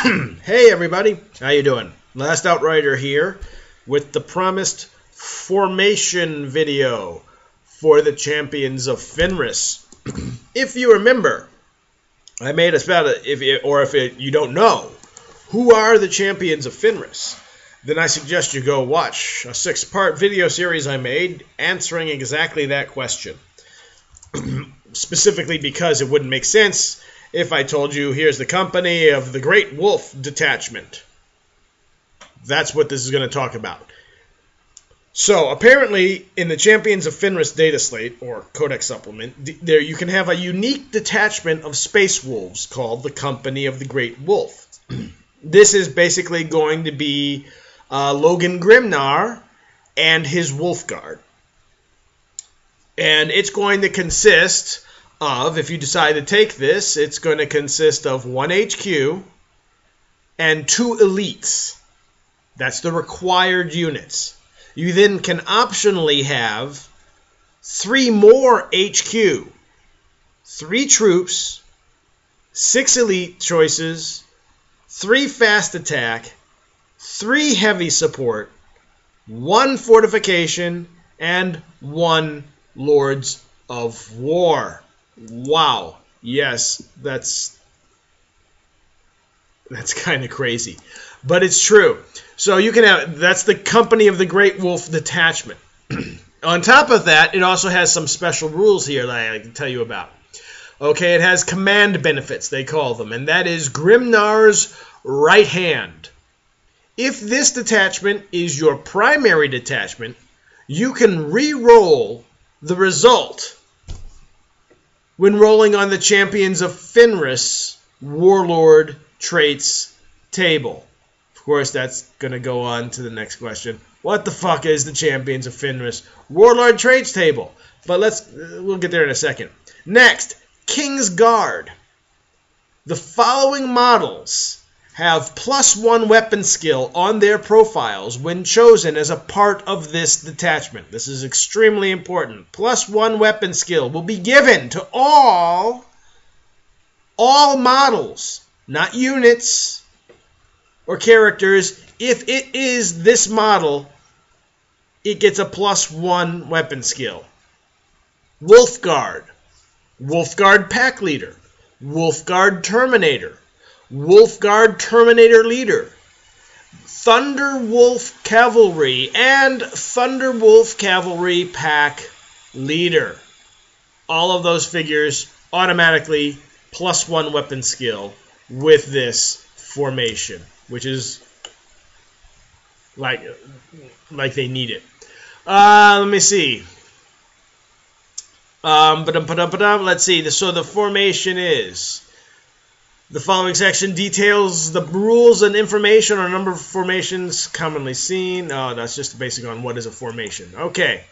hey everybody, how you doing? Last Outrider here with the promised formation video for the champions of Fenris. if you remember, I made a it, if it, or if it, you don't know, who are the champions of Fenris? Then I suggest you go watch a six-part video series I made answering exactly that question. Specifically because it wouldn't make sense if I told you here's the company of the Great Wolf Detachment. That's what this is going to talk about. So apparently, in the Champions of Fenris data slate or Codex supplement, there you can have a unique detachment of space wolves called the Company of the Great Wolf. this is basically going to be uh, Logan Grimnar and his Wolf Guard, and it's going to consist of, if you decide to take this, it's going to consist of one HQ and two elites. That's the required units. You then can optionally have three more HQ, three troops, six elite choices, three fast attack, three heavy support, one fortification, and one Lords of War. Wow. Yes, that's that's kind of crazy. But it's true. So you can have that's the company of the Great Wolf Detachment. On top of that, it also has some special rules here that I can tell you about. Okay, it has command benefits, they call them, and that is Grimnar's right hand. If this detachment is your primary detachment, you can re-roll the result when rolling on the Champions of Fenris Warlord traits table. Of course, that's going to go on to the next question. What the fuck is the Champions of Fenris Warlord traits table? But let's uh, we'll get there in a second. Next, King's Guard. The following models have plus one weapon skill on their profiles when chosen as a part of this detachment. This is extremely important. Plus one weapon skill will be given to all all models, not units or characters. If it is this model, it gets a plus one weapon skill. Wolfguard, Wolfguard Pack Leader, Wolfguard Terminator, Wolfguard Terminator Leader, Thunderwolf Cavalry, and Thunderwolf Cavalry Pack Leader. All of those figures automatically plus one weapon skill with this formation, which is like like they need it. Uh, let me see. Um, let's see. So the formation is the following section details the rules and information on number of formations commonly seen. Oh, that's just basic on what is a formation. Okay.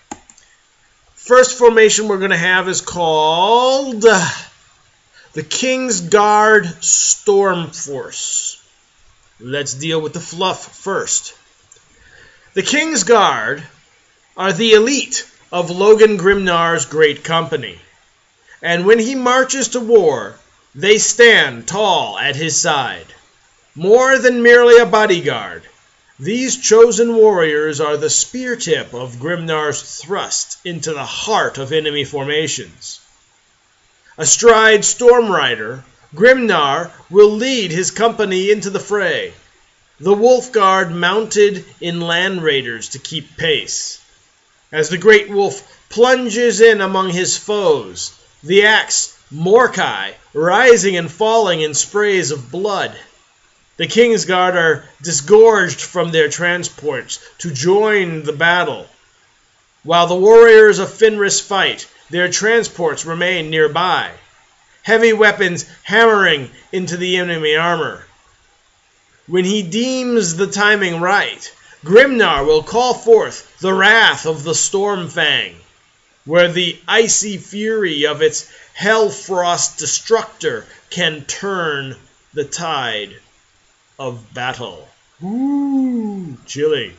First formation we're going to have is called the King's Guard Storm Force. Let's deal with the fluff first. The King's Guard are the elite of Logan Grimnar's great company. And when he marches to war, they stand tall at his side. More than merely a bodyguard, these chosen warriors are the spear tip of Grimnar's thrust into the heart of enemy formations. Astride Stormrider, Grimnar will lead his company into the fray, the Wolf Guard mounted in land raiders to keep pace. As the great wolf plunges in among his foes, the axe Morkai, rising and falling in sprays of blood. The King's Guard are disgorged from their transports to join the battle. While the warriors of Fenris fight, their transports remain nearby, heavy weapons hammering into the enemy armor. When he deems the timing right, Grimnar will call forth the wrath of the Stormfang, where the icy fury of its Hellfrost Destructor can turn the tide of battle. Ooh, chilly.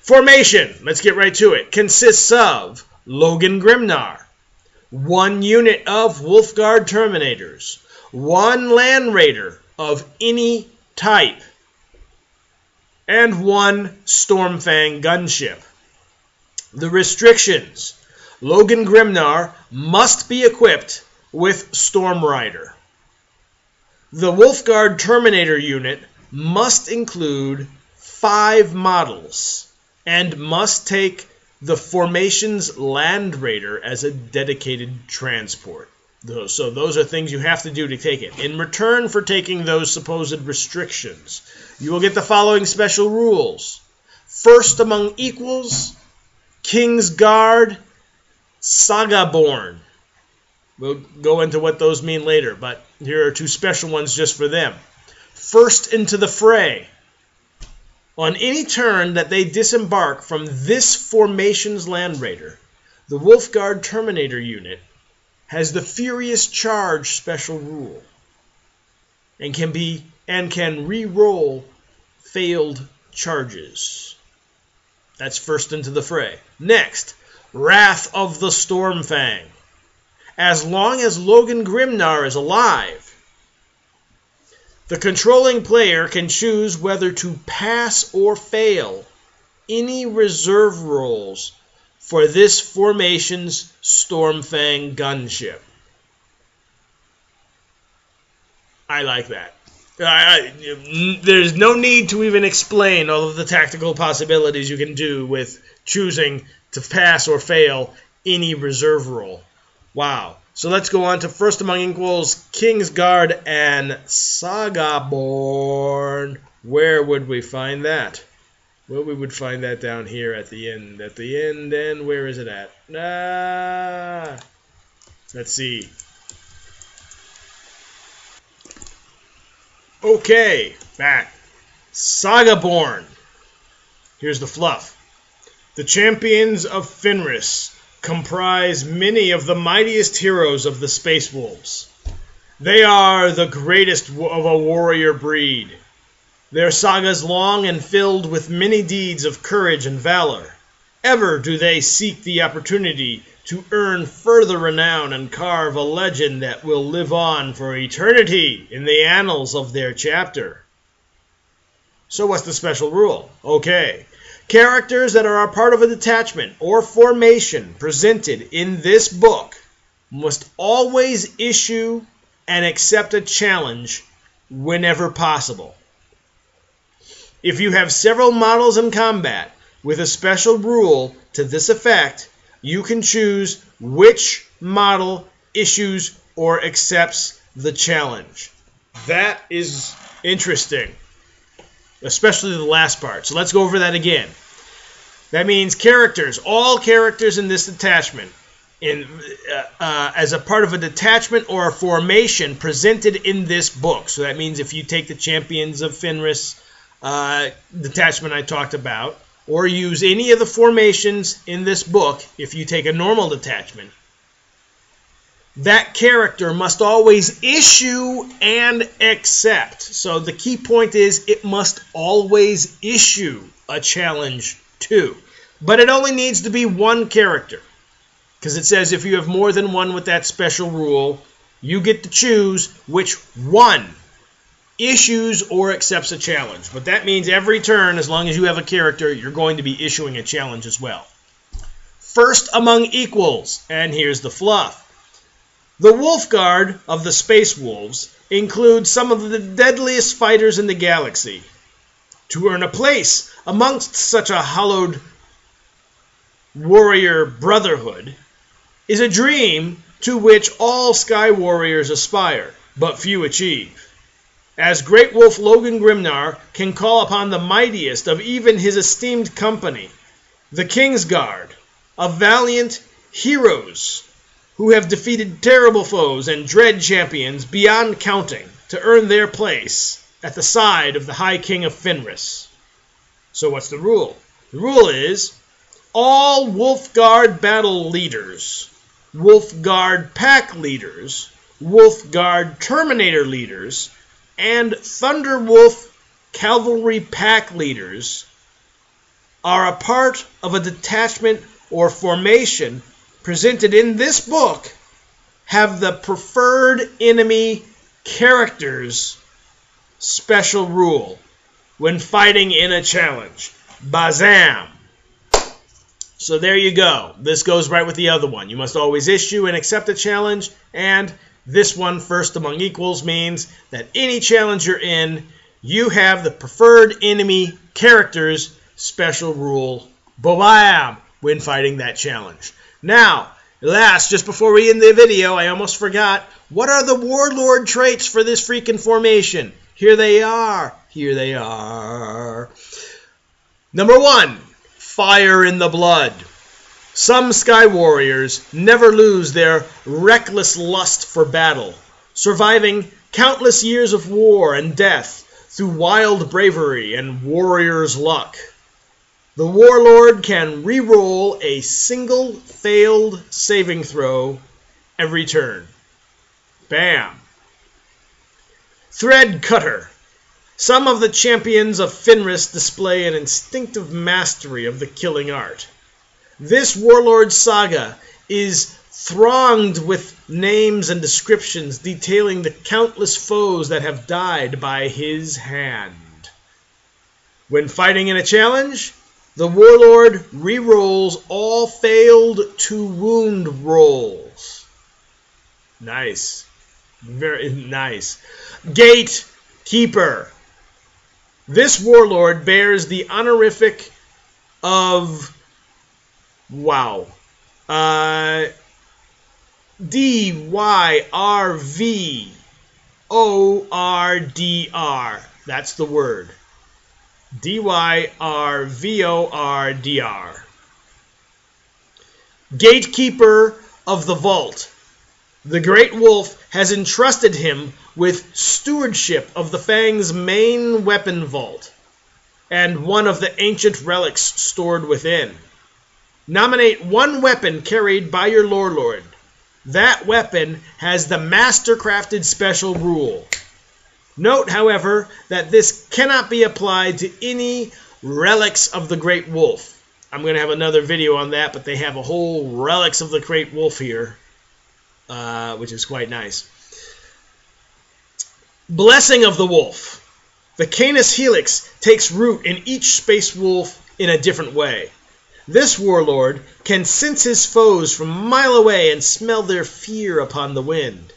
Formation, let's get right to it, consists of Logan Grimnar, one unit of Wolfguard Terminators, one Land Raider of any type, and one Stormfang gunship. The restrictions Logan Grimnar must be equipped with Stormrider. The Wolfguard Terminator unit must include five models and must take the formation's Land Raider as a dedicated transport. So those are things you have to do to take it. In return for taking those supposed restrictions, you will get the following special rules. First among equals, King's Guard, Sagaborn. We'll go into what those mean later, but here are two special ones just for them. First into the fray. On any turn that they disembark from this formation's Land Raider, the Wolfguard Terminator unit has the Furious Charge special rule and can be and can re-roll failed charges. That's first into the fray. Next, Wrath of the Stormfang. As long as Logan Grimnar is alive, the controlling player can choose whether to pass or fail any reserve rolls for this formation's Stormfang gunship. I like that. I, I, there's no need to even explain all of the tactical possibilities you can do with choosing to pass or fail any reserve roll. Wow. So let's go on to first among equals Kingsguard, and Sagaborn. Where would we find that? Well, we would find that down here at the end. At the end, and where is it at? Ah, let's see. Okay, back. Sagaborn. Here's the fluff. The champions of Fenris comprise many of the mightiest heroes of the Space Wolves. They are the greatest of a warrior breed their sagas long and filled with many deeds of courage and valor. Ever do they seek the opportunity to earn further renown and carve a legend that will live on for eternity in the annals of their chapter. So, what's the special rule? Okay. Characters that are a part of a detachment or formation presented in this book must always issue and accept a challenge whenever possible. If you have several models in combat with a special rule to this effect, you can choose which model issues or accepts the challenge. That is interesting, especially the last part. So let's go over that again. That means characters, all characters in this detachment, in, uh, uh, as a part of a detachment or a formation presented in this book. So that means if you take the champions of Fenris, uh, detachment I talked about, or use any of the formations in this book if you take a normal detachment, that character must always issue and accept. So the key point is it must always issue a challenge too. But it only needs to be one character. Because it says if you have more than one with that special rule, you get to choose which one issues or accepts a challenge. But that means every turn, as long as you have a character, you're going to be issuing a challenge as well. First among equals, and here's the fluff. The Wolf Guard of the Space Wolves includes some of the deadliest fighters in the galaxy. To earn a place amongst such a hallowed warrior brotherhood is a dream to which all Sky Warriors aspire, but few achieve as Great Wolf Logan Grimnar can call upon the mightiest of even his esteemed company, the King's Guard, of valiant heroes who have defeated terrible foes and dread champions beyond counting to earn their place at the side of the High King of Fenris. So, what's the rule? The rule is all Wolfguard battle leaders, Wolfguard pack leaders, Wolfguard Terminator leaders, and Thunderwolf cavalry pack leaders are a part of a detachment or formation presented in this book have the preferred enemy characters special rule when fighting in a challenge. Bazam! So there you go. This goes right with the other one. You must always issue and accept a challenge, and this one, first among equals, means that any challenge you're in, you have the preferred enemy character's special rule. Bam! When fighting that challenge. Now, last, just before we end the video, I almost forgot. What are the warlord traits for this freaking formation? Here they are. Here they are. Number one, fire in the blood. Some Sky Warriors never lose their reckless lust for battle, surviving countless years of war and death through wild bravery and warrior's luck. The Warlord can re-roll a single failed saving throw every turn. Bam. Thread Cutter. Some of the champions of Fenris display an instinctive mastery of the killing art. This Warlord saga is thronged with names and descriptions detailing the countless foes that have died by his hand. When fighting in a challenge, the Warlord re-rolls all failed to wound rolls. Nice. Very nice. Gatekeeper. This Warlord bears the honorific of Wow. Uh, D Y R V O R D R. That's the word. D Y R V O R D R. Gatekeeper of the vault. The great wolf has entrusted him with stewardship of the Fang's main weapon vault and one of the ancient relics stored within. Nominate one weapon carried by your Warlord. That weapon has the master-crafted special rule. Note, however, that this cannot be applied to any relics of the Great Wolf. I'm going to have another video on that, but they have a whole relics of the Great Wolf here, uh, which is quite nice. Blessing of the Wolf. The Canis Helix takes root in each Space Wolf in a different way. This warlord can sense his foes from a mile away and smell their fear upon the wind,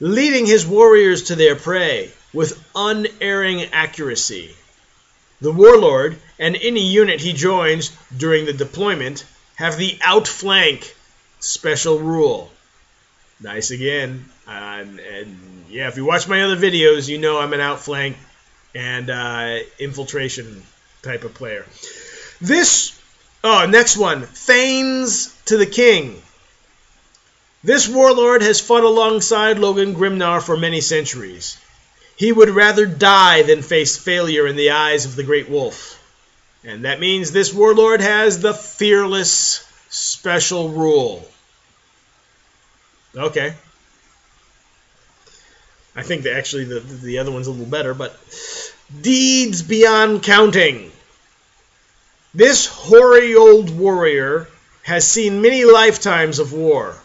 leading his warriors to their prey with unerring accuracy. The warlord and any unit he joins during the deployment have the outflank special rule. Nice again. and, and, yeah, if you watch my other videos, you know I'm an outflank and uh, infiltration type of player. This Oh, next one. Thanes to the King. This warlord has fought alongside Logan Grimnar for many centuries. He would rather die than face failure in the eyes of the Great Wolf. And that means this warlord has the fearless special rule. Okay. I think that actually the, the other one's a little better, but deeds beyond counting. This hoary old warrior has seen many lifetimes of war.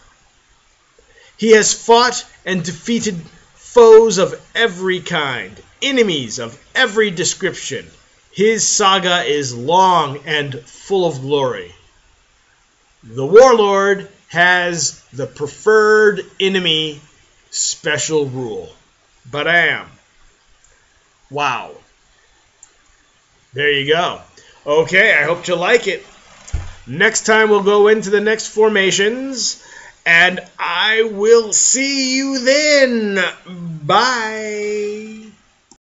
He has fought and defeated foes of every kind, enemies of every description. His saga is long and full of glory. The warlord has the preferred enemy special rule. But I am. Wow. There you go. Okay, I hope you like it. Next time we'll go into the next formations, and I will see you then. Bye.